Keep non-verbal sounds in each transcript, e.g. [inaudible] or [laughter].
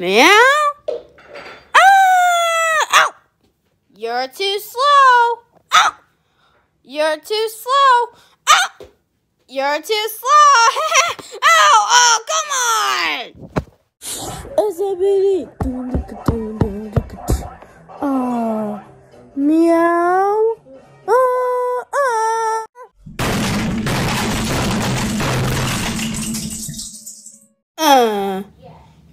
meow. Ah, ow. You're too slow. Ow. You're too slow. Ow. You're too slow. [laughs] ow, oh, come on. Ah, meow. Ah, ah. Uh, meow. Ah! Ow. Oh, meow. Ah, Oh, oh, oh,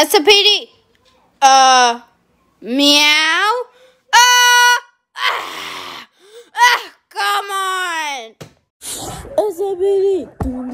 SPD. Uh, meow. Uh, ah, ah, come on. Asabili.